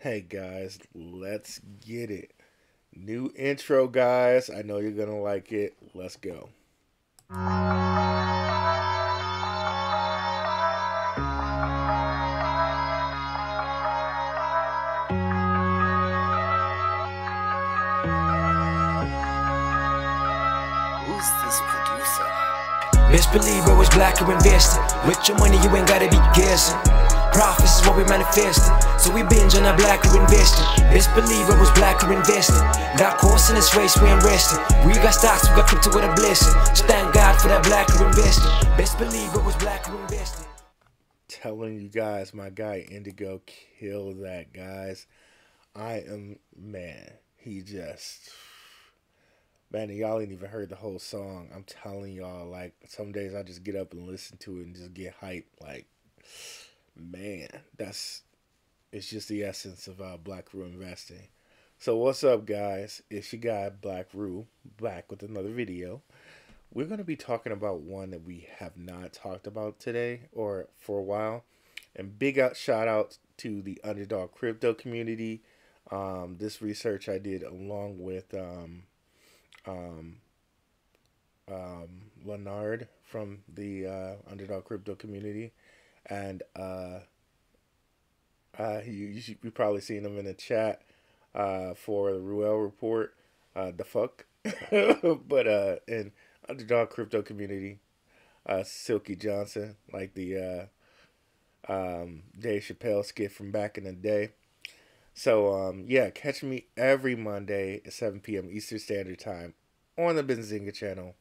Hey guys, let's get it. New intro, guys. I know you're gonna like it. Let's go. Best believe I was black or invested. With your money, you ain't gotta be guessing. Profits is what we manifested. So we binge on that black or invested. Best believe I was black or invested. Got course in this race, we ain't resting. We got stocks, we got crypto with a blessing. So thank God for that black or invested. Best believe I was black or invested. Telling you guys, my guy Indigo killed that, guys. I am man. He just man, y'all ain't even heard the whole song. I'm telling y'all, like some days I just get up and listen to it and just get hyped. Like, man, that's it's just the essence of uh, Blackrue investing. So what's up, guys? It's your guy Blackrue back with another video. We're gonna be talking about one that we have not talked about today or for a while. And big out shout out to the underdog crypto community. Um, this research I did along with um, um, um, Leonard from the uh, Underdog Crypto community, and uh, uh, you you should probably seeing him in the chat uh, for the Ruell report. Uh, the fuck, but uh, in Underdog Crypto community, uh, Silky Johnson, like the uh, um, Dave Chappelle skit from back in the day. So um, yeah, catch me every Monday at 7 p.m. Eastern Standard Time on the Benzinga channel,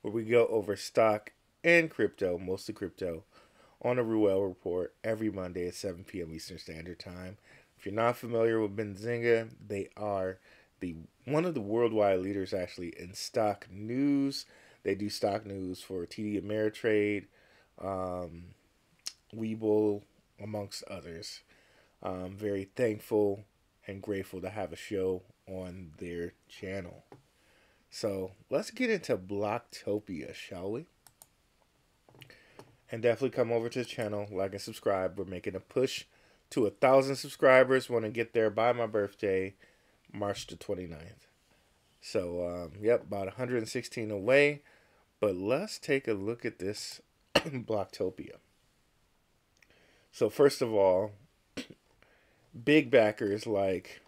where we go over stock and crypto, mostly crypto, on a Ruell report every Monday at 7 p.m. Eastern Standard Time. If you're not familiar with Benzinga, they are the one of the worldwide leaders actually in stock news. They do stock news for TD Ameritrade, um, amongst others. I'm very thankful and grateful to have a show on their channel. So let's get into Bloktopia, shall we? And definitely come over to the channel, like and subscribe. We're making a push to a thousand subscribers. Want to get there by my birthday, March the 29th. So, um, yep, about 116 away. But let's take a look at this Bloktopia. So, first of all, big backers like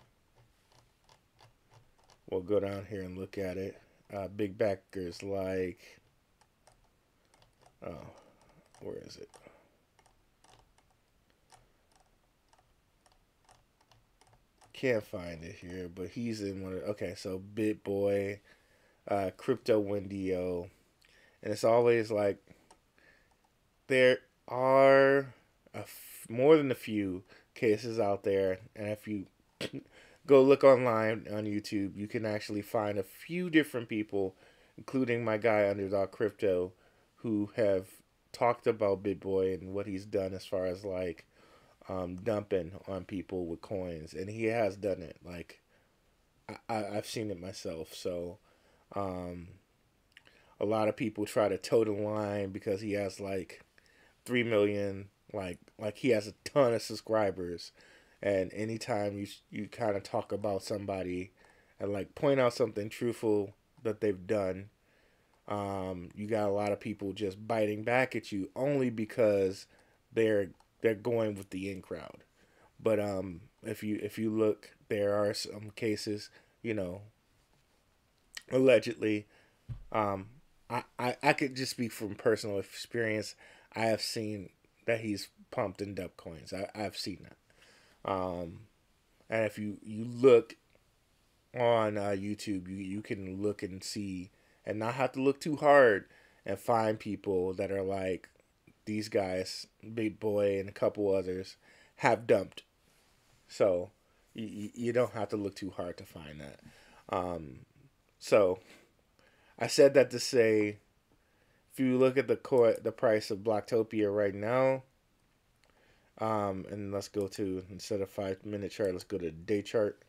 we'll go down here and look at it. Uh, big backers like oh where is it? Can't find it here but he's in one of okay so bitboy uh crypto Wendy O and it's always like there are more than a few cases out there and if you go look online on youtube you can actually find a few different people including my guy underdog crypto who have talked about bitboy and what he's done as far as like um, dumping on people with coins and he has done it. Like I, i've seen it myself so um, a lot of people try to toe the line because he has like 3 million like like he has a ton of subscribers and anytime you you kind of talk about somebody and like point out something truthful that they've done um, you got a lot of people just biting back at you only because they're they're going with the in crowd but um if you if you look there are some cases you know allegedly um I, I, I could just speak from personal experience. I have seen that he's pumped and dumped coins. I, I've seen that. Um, and if you, you look on uh, YouTube, you, you can look and see and not have to look too hard and find people that are like these guys, BitBoy and a couple others, have dumped. So you, you don't have to look too hard to find that. Um, so I said that to say, if you look at the core, the price of Bloktopia right now, um, and let's go to instead of five minute chart, let's go to day chart.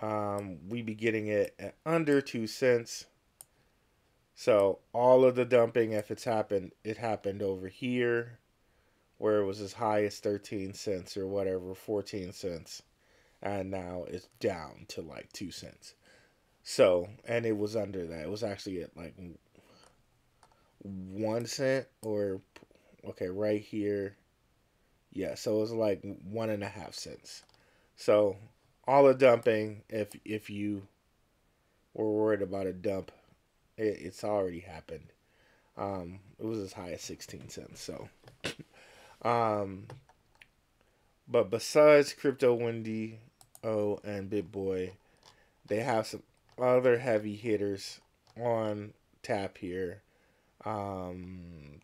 Um, we be getting it at under two cents. So all of the dumping, if it's happened, it happened over here, where it was as high as 13 cents or whatever, 14 cents. And now it's down to like 2 cents. So, and it was under that. It was actually at like 1 cent or, okay, right here. Yeah, so it was like one and a half cents. So, all the dumping, if if you were worried about a dump, it, it's already happened. Um, it was as high as 16 cents. So, um, but besides Crypto Wendy O and BitBoy, they have some other heavy hitters on tap here. Um,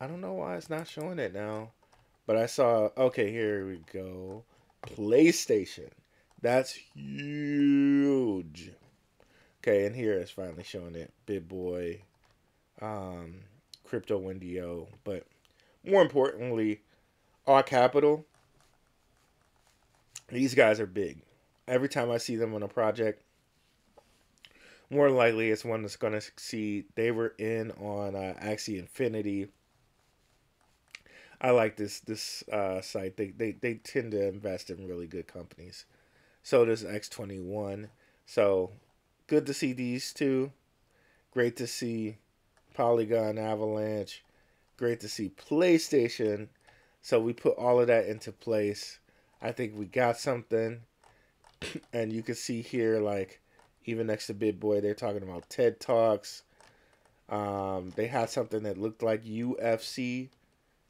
I don't know why it's not showing it now, but I saw. Okay, here we go. PlayStation. That's huge. Okay, and here it's finally showing it. BitBoy, um, Crypto Wendy O, but more importantly, All Capital. These guys are big. Every time I see them on a project, more likely it's one that's going to succeed. They were in on uh, Axie Infinity. I like this this uh, site. They, they they tend to invest in really good companies. So does X21. So good to see these two. Great to see Polygon Avalanche. Great to see PlayStation. So we put all of that into place. I think we got something. and you can see here, like, even next to BitBoy, they're talking about TED Talks. Um, they had something that looked like UFC,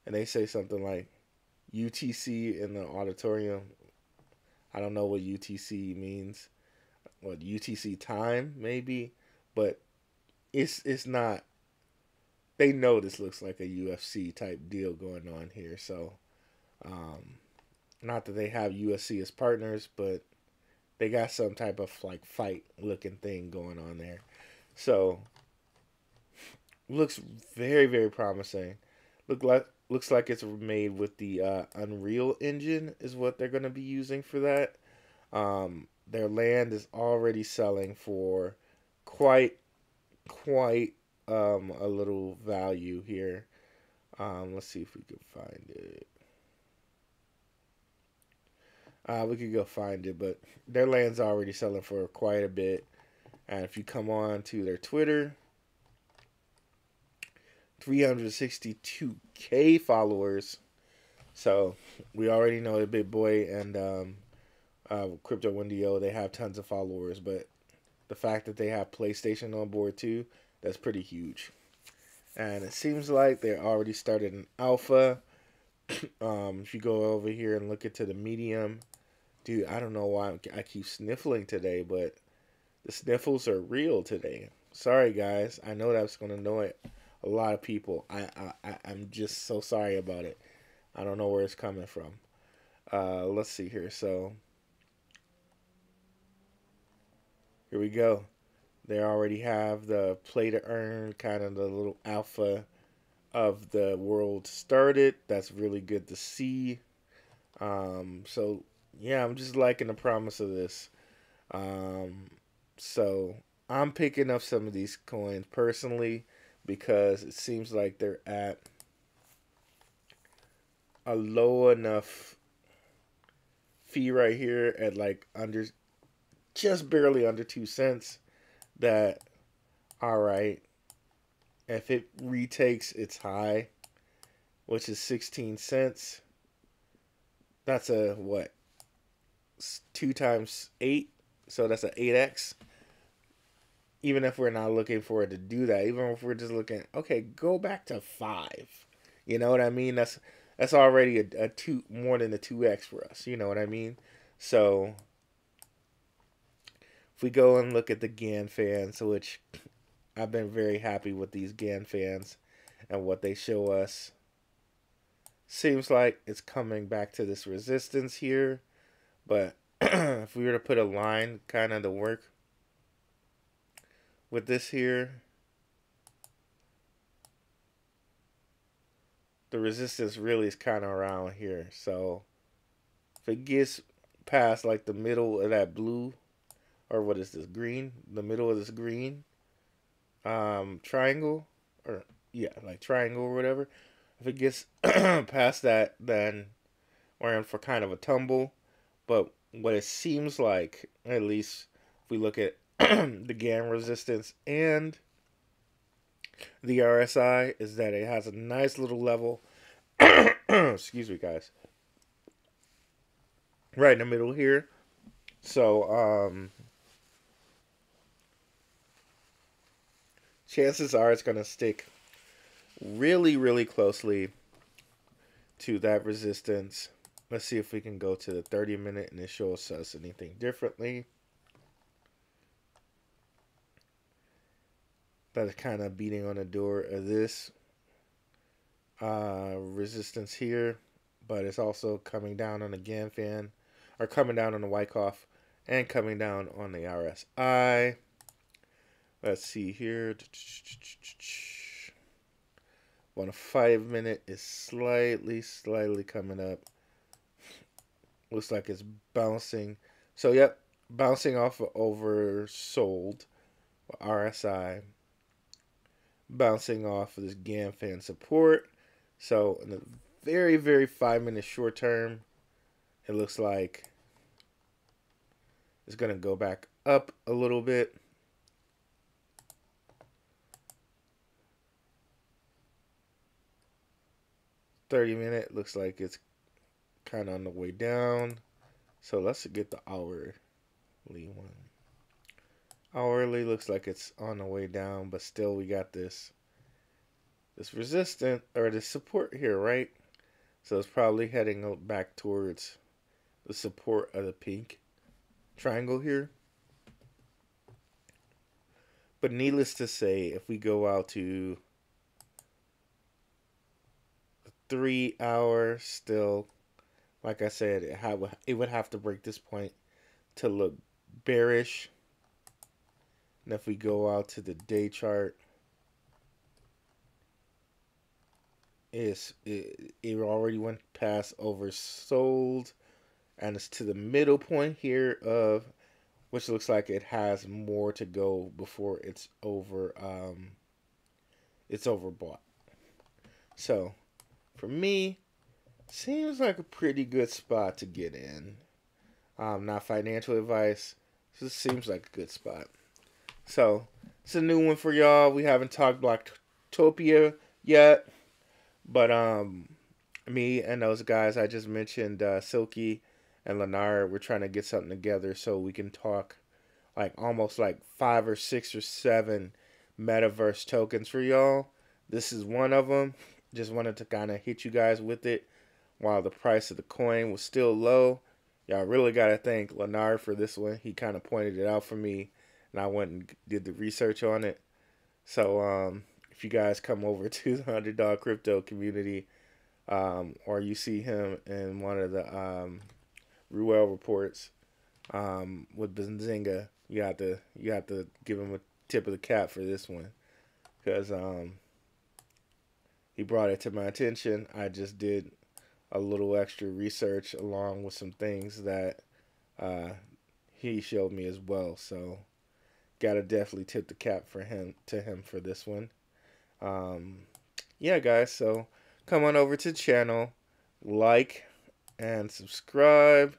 and they say something like UTC in the auditorium. I don't know what UTC means. What UTC time maybe, but it's it's not. They know this looks like a UFC type deal going on here, so um, not that they have USC as partners, but they got some type of like fight looking thing going on there. So looks very very promising. Look like looks like it's made with the uh, Unreal Engine is what they're going to be using for that. Um, their land is already selling for quite quite um, a little value here. Um, let's see if we can find it. Uh, we could go find it, but their land's already selling for quite a bit. And if you come on to their Twitter, 362k followers. So we already know the BitBoy and um, uh, Crypto Wendy O, they have tons of followers, but the fact that they have PlayStation on board too, that's pretty huge. And it seems like they already started an alpha. um, if you go over here and look into the medium, dude, I don't know why I keep sniffling today, but the sniffles are real today. Sorry, guys. I know that's going to annoy a lot of people. I, I, I'm just so sorry about it. I don't know where it's coming from. Uh, let's see here. So, here we go. They already have the play to earn, kind of the little alpha of the world started. That's really good to see. Um, so yeah, I'm just liking the promise of this. Um, so I'm picking up some of these coins personally because it seems like they're at a low enough fee right here at like under just barely under two cents that all right if it retakes its high which is 16 cents that's a what two times eight? So that's an 8x even if we're not looking for it to do that, even if we're just looking, okay, go back to five. You know what I mean? That's that's already a, a two more than a two x for us. You know what I mean? So if we go and look at the Gann fans, which I've been very happy with these Gann fans and what they show us. Seems like it's coming back to this resistance here, but if we were to put a line kind of to work with this here, the resistance really is kind of around here. So if it gets past like the middle of that blue, or what is this green? The middle of this green um, triangle, or yeah, like triangle or whatever. If it gets past that, then we're in for kind of a tumble. But what it seems like, at least if we look at the Gann resistance and the RSI, is that it has a nice little level. Excuse me, guys. Right in the middle here. So, um, chances are it's going to stick really, really closely to that resistance. Let's see if we can go to the 30 minute and it shows us anything differently. That's kind of beating on the door of this uh, resistance here, but it's also coming down on the Gann fan, or coming down on the Wyckoff, and coming down on the RSI. Let's see here. On a five minute is slightly, slightly coming up. Looks like it's bouncing. So, yep, bouncing off of oversold RSI. Bouncing off of this Gann fan support. So, in a very, very five minute short term, it looks like it's going to go back up a little bit. 30 minute looks like it's kind of on the way down. So let's get the hourly one. Hourly looks like it's on the way down, but still we got this this resistant or the support here, right? So it's probably heading back towards the support of the pink triangle here. But needless to say, if we go out to three hour still. Like I said, it, ha- it would have to break this point to look bearish. And if we go out to the day chart, it's, it, it already went past oversold. And it's to the middle point here of which looks like it has more to go before it's over um it's overbought. So for me, seems like a pretty good spot to get in. Um, not financial advice. Just seems like a good spot. So it's a new one for y'all. We haven't talked Bloktopia yet, but um, me and those guys I just mentioned, uh, Silky and Leonard, we're trying to get something together so we can talk like almost like five or six or seven metaverse tokens for y'all. This is one of them. Just wanted to kind of hit you guys with it while the price of the coin was still low. Y'all really got to thank Leonard for this one. He kind of pointed it out for me, and I went and did the research on it. So, um, if you guys come over to the Underdog Crypto community, um, or you see him in one of the um, Ruell reports um, with Benzinga, you have to you have to give him a tip of the cap for this one, because um, he brought it to my attention. I just did a little extra research along with some things that uh, he showed me as well. So, gotta definitely tip the cap for him to him for this one. Um, yeah, guys. So come on over to the channel, like and subscribe.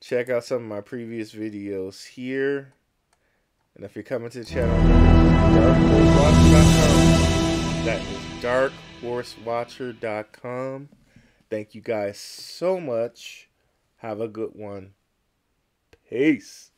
Check out some of my previous videos here. And if you're coming to the channel, that is dark horsewatcher.com. Thank you guys so much. Have a good one. Peace.